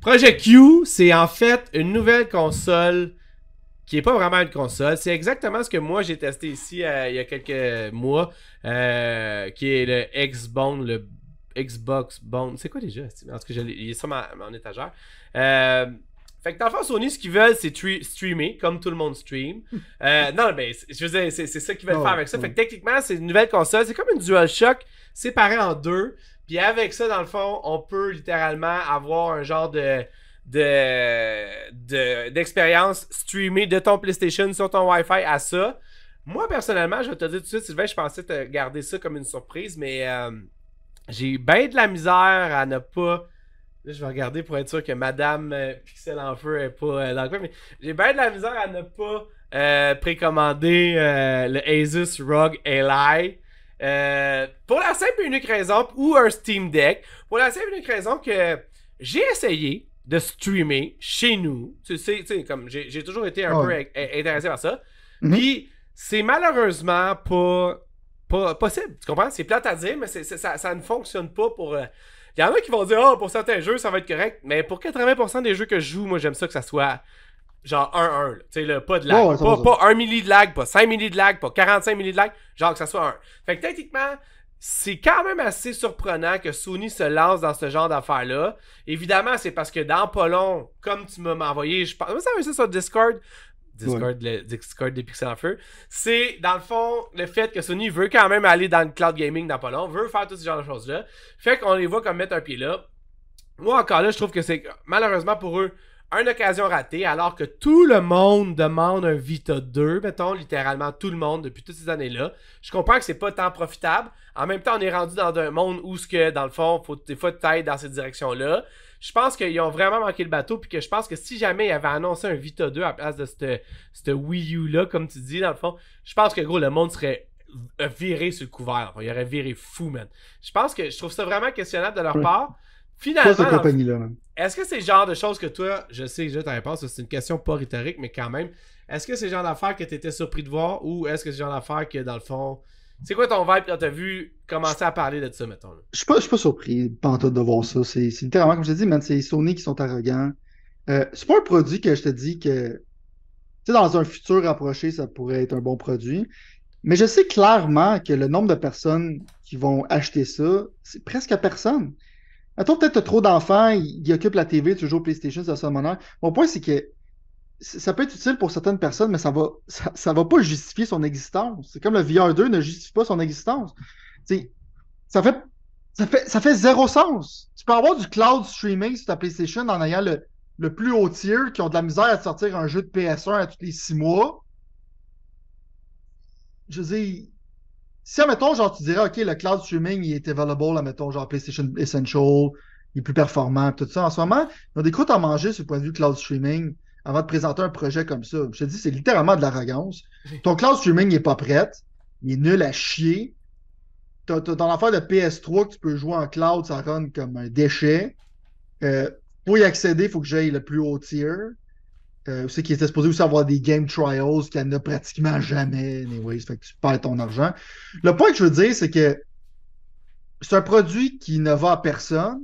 Project Q, c'est en fait une nouvelle console qui est pas vraiment une console. C'est exactement ce que moi j'ai testé ici euh, il y a quelques mois, euh, qui est le Xbone, le Xbox Bone. C'est quoi déjà? En tout cas, il est sur ma, mon étagère. Euh, fait que dans le fond, Sony, ce qu'ils veulent, c'est streamer, comme tout le monde stream. non, mais je veux dire, c'est ça qu'ils veulent faire avec ça. Fait que techniquement, c'est une nouvelle console. C'est comme une DualShock séparée en deux. Puis avec ça, dans le fond, on peut littéralement avoir un genre de d'expérience de, streamée de ton PlayStation sur ton Wi-Fi à ça. Moi, personnellement, je vais te dire tout de suite, Sylvain, je pensais te garder ça comme une surprise, mais euh, j'ai bien de la misère à ne pas. Là, je vais regarder pour être sûr que Madame euh, Pixel en feu est pas euh, dans le coin, mais j'ai bien de la misère à ne pas précommander le Asus ROG Ally. pour la simple et unique raison, ou un Steam Deck, pour la simple et unique raison que j'ai essayé, de streamer chez nous. Tu sais, tu sais comme j'ai toujours été un peu intéressé par ça. Mhm. Puis c'est malheureusement pas, pas possible. Tu comprends? C'est plate à dire, mais ça, ça, ne fonctionne pas pour. Il y en a qui vont dire, oh, pour certains jeux, ça va être correct. Mais pour 80% des jeux que je joue, moi, j'aime ça que ça soit genre 1-1. Tu sais, pas de lag. pas, pas 1 milli de lag, pas 5 milli de lag, pas 45 milli de lag. Genre que ça soit 1. Fait que techniquement, c'est quand même assez surprenant que Sony se lance dans ce genre d'affaires-là. Évidemment, c'est parce que dans pas long, comme tu m'as envoyé, je pense, ça ça sur Discord, Discord, le Discord des Pixel Feu, c'est dans le fond le fait que Sony veut quand même aller dans le cloud gaming dans pas long, veut faire tout ce genre de choses-là. Fait qu'on les voit comme mettre un pied là. Moi encore là, je trouve que c'est malheureusement pour eux une occasion ratée, alors que tout le monde demande un Vita 2, mettons, littéralement tout le monde depuis toutes ces années-là. Je comprends que c'est pas tant profitable. En même temps, on est rendu dans un monde où ce que, dans le fond, faut des fois t'aider dans cette direction-là. Je pense qu'ils ont vraiment manqué le bateau, puis que je pense que si jamais ils avaient annoncé un Vita 2 à la place de cette, Wii U-là, comme tu dis, dans le fond, je pense que gros, le monde serait viré sur le couvert. Il aurait viré fou, man. Je pense que je trouve ça vraiment questionnable de leur part. Finalement, est-ce que c'est le genre de choses que toi, je sais déjà ta réponse, c'est une question pas rhétorique, mais quand même, est-ce que c'est le genre d'affaires que tu étais surpris de voir ou est-ce que c'est le genre d'affaires que dans le fond, c'est quoi ton vibe quand t'as vu commencer à parler de ça, mettons? Je suis pas, suis pas surpris, pantoute, de voir ça. C'est littéralement, comme je te dis, c'est Sony qui sont arrogants. Euh, c'est pas un produit que je te dis que, tu sais, dans un futur rapproché, ça pourrait être un bon produit. Mais je sais clairement que le nombre de personnes qui vont acheter ça, c'est presque à personne. Attends, peut-être trop d'enfants, ils, occupent la TV, tu joues au PlayStation, ça mon Mon point, c'est que ça peut être utile pour certaines personnes, mais ça va, ça, va pas justifier son existence. C'est comme le VR2 ne justifie pas son existence. ça fait, ça fait, ça fait zéro sens. Tu peux avoir du cloud streaming sur ta PlayStation en ayant le, le plus haut tier qui ont de la misère à sortir un jeu de PS1 à tous les six mois. Je veux dire, si, admettons, genre, tu dirais, OK, le cloud streaming, il est available, admettons, genre PlayStation Essential, il est plus performant, tout ça. En ce moment, ils ont des croûtes à manger sur le point de vue cloud streaming avant de présenter un projet comme ça. Je te dis, c'est littéralement de l'arrogance. Ton cloud streaming n'est pas prêt. Il est nul à chier. Dans l'affaire de PS3 que tu peux jouer en cloud, ça run comme un déchet. Euh, pour y accéder, il faut que j'aille le plus haut tier. Euh, c'est qu'il était supposé aussi avoir des game trials qu'il n'y en pratiquement jamais. Anyways, fait que tu perds ton argent. Le point que je veux dire, c'est que c'est un produit qui ne va à personne,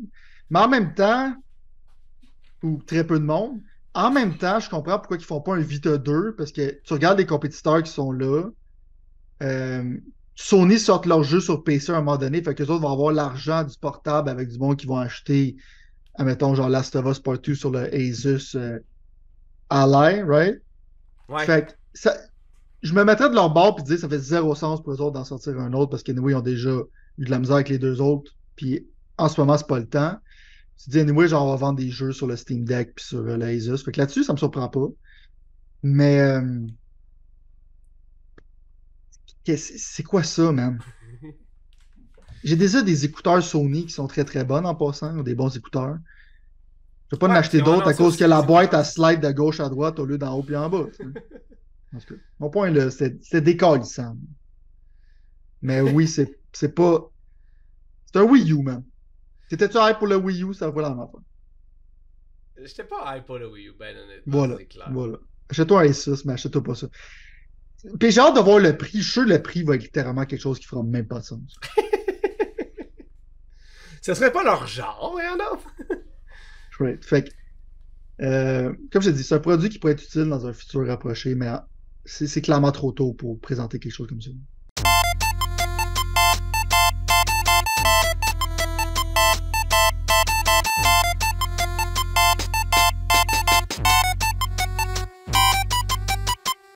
mais en même temps, ou très peu de monde, en même temps, je comprends pourquoi ils font pas un Vita 2, parce que tu regardes les compétiteurs qui sont là. Euh, Sony sort leur jeu sur PC à un moment donné, fait que les autres vont avoir l'argent du portable avec du monde qui vont acheter, admettons, genre Last of Us Part 2 sur le Asus euh, Ally, right? Ouais. Fait que ça, je me mettrais de leur bord et dire ça fait zéro sens pour eux autres d'en sortir un autre parce que ils ont déjà eu de la misère avec les deux autres. Puis en ce moment, c'est pas le temps. Tu dis, anyway, genre, on va vendre des jeux sur le Steam Deck puis sur euh, l'Asus. Fait que là-dessus, ça me surprend pas. Mais. Euh, c'est quoi ça, man? J'ai déjà des écouteurs Sony qui sont très très bonnes en passant, des bons écouteurs. Je vais pas en acheter d'autres à cause que la boîte a slide de gauche à droite au lieu d'en haut puis en bas. mon point là, c'est décalissant. Mais oui, c'est pas. C'est un Wii U, man. T'étais-tu hype pour le Wii U, ça va la même. J'étais pas hype pour le Wii U, ben honnêtement. Voilà. Clair. voilà. Achète-toi un Asus, mais achète-toi pas ça. Puis j'ai hâte de voir le prix. Je suis sûr que le prix va être littéralement quelque chose qui fera même pas de sens. Ce serait pas leur genre, voyons donc. Right. Fait euh, comme je dis, c'est un produit qui pourrait être utile dans un futur rapproché, mais c'est clairement trop tôt pour présenter quelque chose comme ça.